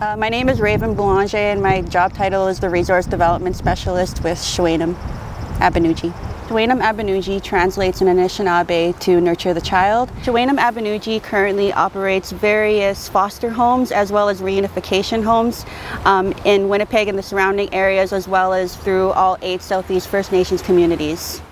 Uh, my name is Raven Boulanger and my job title is the Resource Development Specialist with Shawenim Abinoojii. Shawenim Abinoojii translates in Anishinaabe to nurture the child. Shawenim Abinoojii currently operates various foster homes as well as reunification homes um, in Winnipeg and the surrounding areas as well as through all eight Southeast First Nations communities.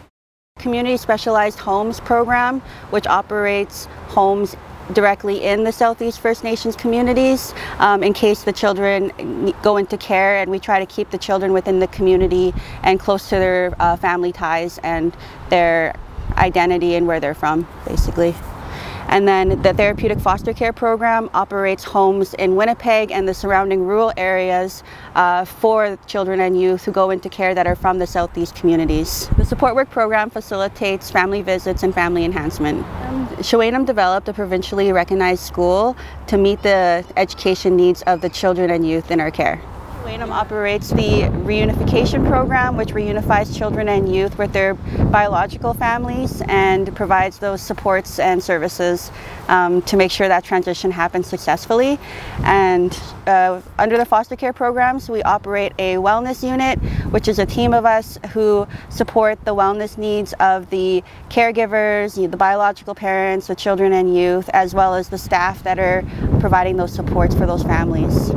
Community Specialized Homes program, which operates homes directly in the Southeast First Nations communities um, in case the children go into care and we try to keep the children within the community and close to their uh, family ties and their identity and where they're from basically. And then the Therapeutic Foster Care Program operates homes in Winnipeg and the surrounding rural areas uh, for children and youth who go into care that are from the Southeast communities. The support work program facilitates family visits and family enhancement. Um, developed a provincially recognized school to meet the education needs of the children and youth in our care. Wanam operates the reunification program, which reunifies children and youth with their biological families and provides those supports and services um, to make sure that transition happens successfully. And uh, under the foster care programs, we operate a wellness unit, which is a team of us who support the wellness needs of the caregivers, the biological parents, the children and youth, as well as the staff that are providing those supports for those families.